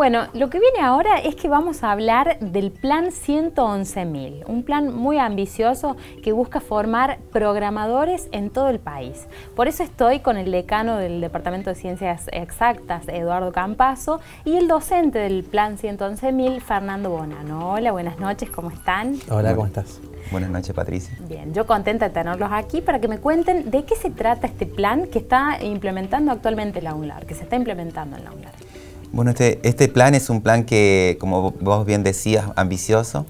Bueno, lo que viene ahora es que vamos a hablar del Plan 111.000, un plan muy ambicioso que busca formar programadores en todo el país. Por eso estoy con el decano del Departamento de Ciencias Exactas, Eduardo Campazo, y el docente del Plan 111.000, Fernando Bonano. Hola, buenas noches, ¿cómo están? Hola, ¿cómo estás? Buenas noches, Patricia. Bien, yo contenta de tenerlos aquí para que me cuenten de qué se trata este plan que está implementando actualmente la UNLAR, que se está implementando en la UNLAR. Bueno, este, este, plan es un plan que, como vos bien decías, ambicioso.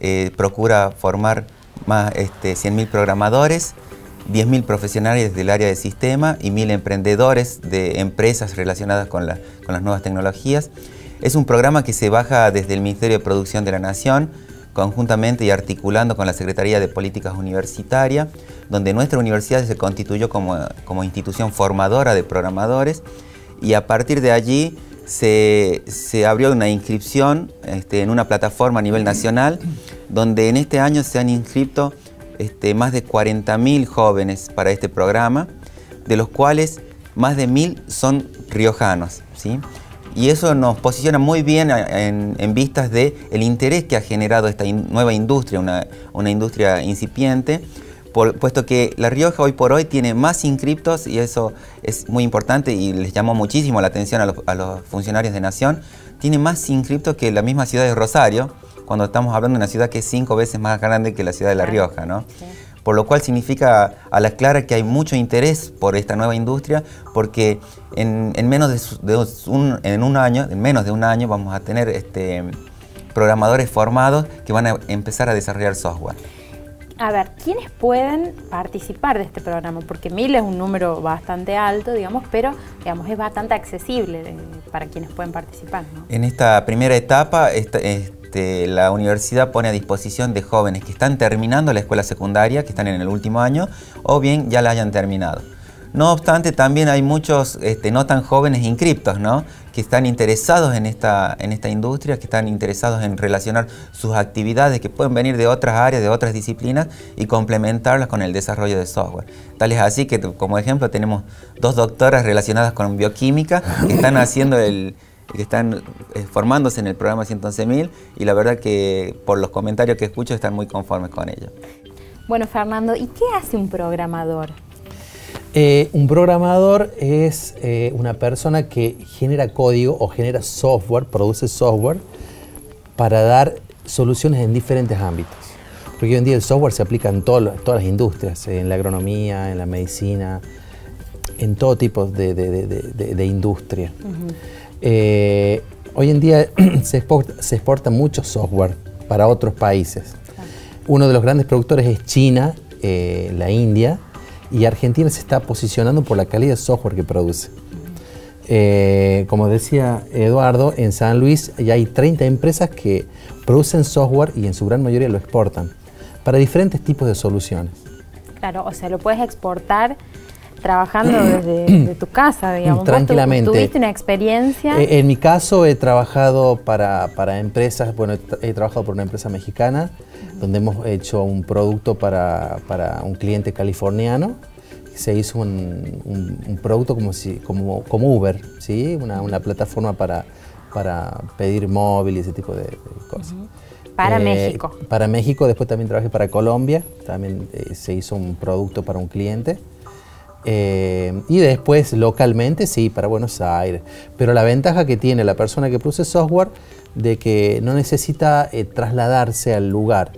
Eh, procura formar más este, 100.000 programadores, 10.000 profesionales del área de sistema y 1.000 emprendedores de empresas relacionadas con, con las nuevas tecnologías. Es un programa que se baja desde el Ministerio de Producción de la Nación, conjuntamente y articulando con la Secretaría de Políticas Universitarias, donde nuestra universidad se constituyó como, como institución formadora de programadores y a partir de allí se, abrió una inscripción este, en una plataforma a nivel nacional, donde en este año se han inscrito este, más de 40.000 jóvenes para este programa, de los cuales más de 1.000 son riojanos. ¿sí? Y eso nos posiciona muy bien en, vistas del el interés que ha generado esta nueva industria, una, una industria incipiente, puesto que La Rioja hoy por hoy tiene más inscriptos y eso es muy importante y les llamó muchísimo la atención a los, funcionarios de Nación, tiene más inscriptos que la misma ciudad de Rosario, cuando estamos hablando de una ciudad que es cinco veces más grande que la ciudad de La Rioja, ¿no? Por lo cual significa a la clara que hay mucho interés por esta nueva industria, porque en, menos de, un, en un año, en menos de un año, vamos a tener este, programadores formados que van a empezar a desarrollar software. A ver, ¿quiénes pueden participar de este programa? Porque mil es un número bastante alto, digamos, pero digamos, es bastante accesible eh, para quienes pueden participar. En esta primera etapa, este, la universidad pone a disposición de jóvenes que están terminando la escuela secundaria, que están en el último año, o bien ya la hayan terminado. No obstante, también hay muchos este, no tan jóvenes inscriptos, ¿no? que están interesados en esta, en esta industria, que están interesados en relacionar sus actividades, que pueden venir de otras áreas, de otras disciplinas, y complementarlas con el desarrollo de software. Tal es así que, como ejemplo, tenemos dos doctoras relacionadas con bioquímica que están haciendo el que están eh, formándose en el programa 111.000 y la verdad que por los comentarios que escucho están muy conformes con ello. Bueno, Fernando, ¿y qué hace un programador? Eh, un programador es eh, una persona que genera código o genera software, produce software para dar soluciones en diferentes ámbitos. Porque hoy en día el software se aplica en todas las industrias, en la agronomía, en la medicina, en todo tipo de, industria. Eh, hoy en día se exporta, mucho software para otros países. Uno de los grandes productores es China, la India, y Argentina se está posicionando por la calidad de software que produce. Eh, como decía Eduardo, en San Luis ya hay 30 empresas que producen software y en su gran mayoría lo exportan para diferentes tipos de soluciones. Claro, o sea, lo puedes exportar trabajando desde tu casa, digamos. Tranquilamente. ¿Tuviste una experiencia? Eh, en mi caso he trabajado para, empresas, bueno, he, trabajado por una empresa mexicana, donde hemos hecho un producto para, un cliente californiano. Se hizo un, producto como, si, como, como Uber, ¿sí? una, plataforma para, para pedir móvil y ese tipo de, cosas. Para eh, México. Para México, después también trabajé para Colombia, también eh, se hizo un producto para un cliente. Eh, y después localmente sí, para Buenos Aires. Pero la ventaja que tiene la persona que produce software de que no necesita eh, trasladarse al lugar.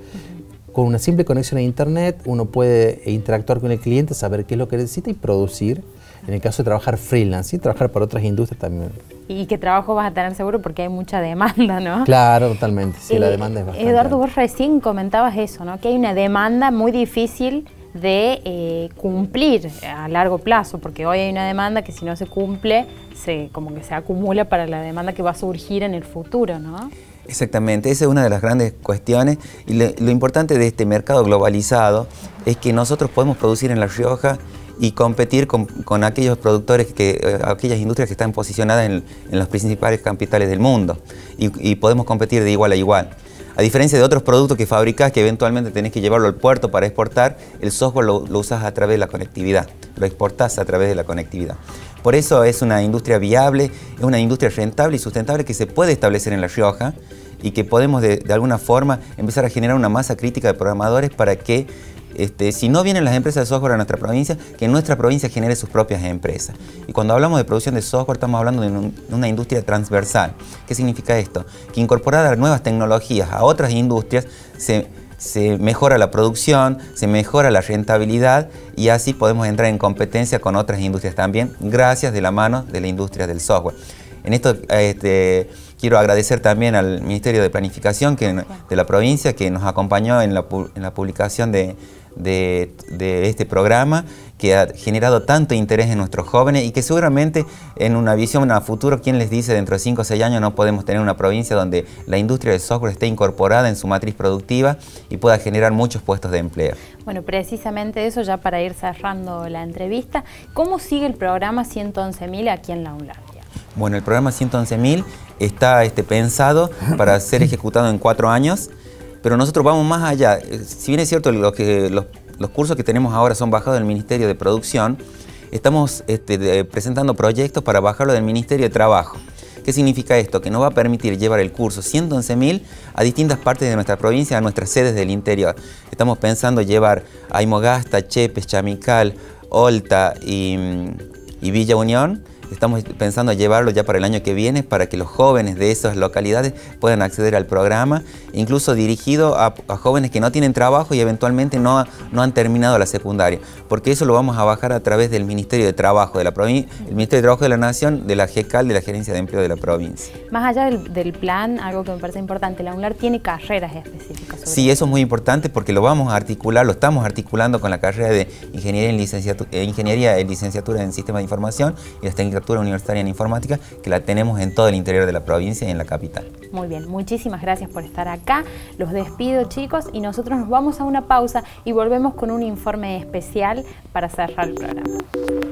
Con una simple conexión a internet uno puede interactuar con el cliente, saber qué es lo que necesita y producir. En el caso de trabajar freelance y trabajar para otras industrias también. ¿Y qué trabajo vas a tener seguro? Porque hay mucha demanda, ¿no? Claro, totalmente. Sí, la eh, demanda es bastante. Eduardo, vos recién comentabas eso, ¿no? Que hay una demanda muy difícil de eh, cumplir a largo plazo, porque hoy hay una demanda que si no se cumple, se, como que se acumula para la demanda que va a surgir en el futuro, ¿no? Exactamente, esa es una de las grandes cuestiones y lo importante de este mercado globalizado es que nosotros podemos producir en La Rioja y competir con, aquellos productores, que, eh, aquellas industrias que están posicionadas en, los principales capitales del mundo y podemos competir de igual a igual. A diferencia de otros productos que fabricas que eventualmente tenés que llevarlo al puerto para exportar, el software lo, usas a través de la conectividad, lo exportas a través de la conectividad. Por eso es una industria viable, es una industria rentable y sustentable que se puede establecer en La Rioja y que podemos de, alguna forma empezar a generar una masa crítica de programadores para que este, si no vienen las empresas de software a nuestra provincia, que nuestra provincia genere sus propias empresas. Y cuando hablamos de producción de software, estamos hablando de, una industria transversal. ¿Qué significa esto? Que incorporar nuevas tecnologías a otras industrias se, mejora la producción, se mejora la rentabilidad y así podemos entrar en competencia con otras industrias también, gracias de la mano de la industria del software. En esto este, quiero agradecer también al Ministerio de Planificación de la provincia que nos acompañó en la, publicación de, este programa que ha generado tanto interés en nuestros jóvenes y que seguramente en una visión a futuro, ¿quién les dice dentro de 5 o 6 años no podemos tener una provincia donde la industria del software esté incorporada en su matriz productiva y pueda generar muchos puestos de empleo? Bueno, precisamente eso ya para ir cerrando la entrevista. ¿Cómo sigue el programa 111.000 aquí en la UNLAR? Bueno, el programa 111.000 está este, pensado para ser ejecutado en cuatro años, pero nosotros vamos más allá. Eh, si bien es cierto lo que, los, cursos que tenemos ahora son bajados del Ministerio de Producción, estamos este, presentando proyectos para bajarlo del Ministerio de Trabajo. ¿Qué significa esto? Que nos va a permitir llevar el curso 111.000 a distintas partes de nuestra provincia, a nuestras sedes del interior. Estamos pensando llevar a Imogasta, Chepes, Chamical, Olta y, y Villa Unión Estamos pensando llevarlo ya para el año que viene para que los jóvenes de esas localidades puedan acceder al programa, incluso dirigido a, jóvenes que no tienen trabajo y eventualmente no, no han terminado la secundaria, porque eso lo vamos a bajar a través del Ministerio de Trabajo de la provincia, el Ministerio de Trabajo de la Nación, de la GECAL, de la Gerencia de Empleo de la provincia. Más allá del, plan, algo que me parece importante, la UNLAR tiene carreras específicas. sí, eso es muy importante porque lo vamos a articular, lo estamos articulando con la carrera de Ingeniería en Licenciatura, eh, Ingeniería en, licenciatura en Sistema de Información y las técnicas Universitaria en Informática, que la tenemos en todo el interior de la provincia y en la capital. Muy bien, muchísimas gracias por estar acá. Los despido chicos y nosotros nos vamos a una pausa y volvemos con un informe especial para cerrar el programa.